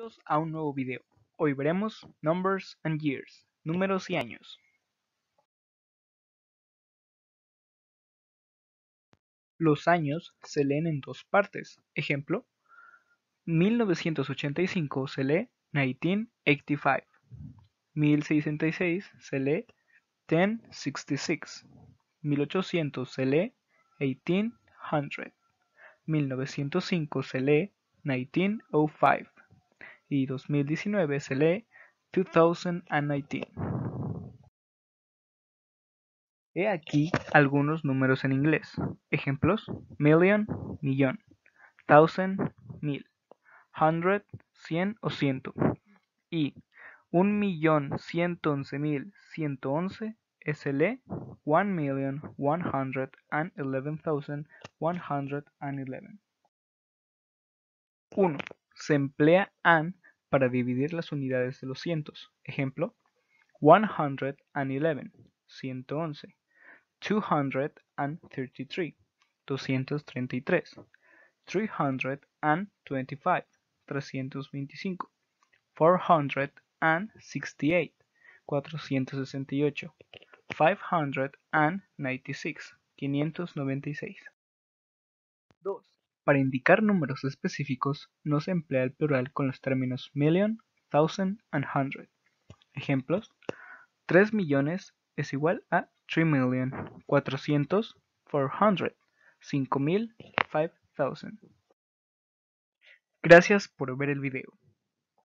Bienvenidos a un nuevo video. Hoy veremos Numbers and Years, números y años. Los años se leen en dos partes. Ejemplo, 1985 se lee 1985. 1066 se lee 1066. 1800 se lee 1800. 1905 se lee 1905 y 2019 se lee 2019. He aquí algunos números en inglés. Ejemplos: million, millón, thousand, mil, hundred, cien o ciento, y un millón ciento once mil ciento once se lee one million one hundred and eleven thousand one hundred and eleven. 1. Se emplea an para dividir las unidades de los cientos. Ejemplo, 111, 111. 233, 233. 325, 325. 468, 468. 596, 596. 2. Para indicar números específicos no se emplea el plural con los términos million, thousand and hundred. Ejemplos: 3 millones es igual a 3 million, 400, 400, 5000, 5000. Gracias por ver el video.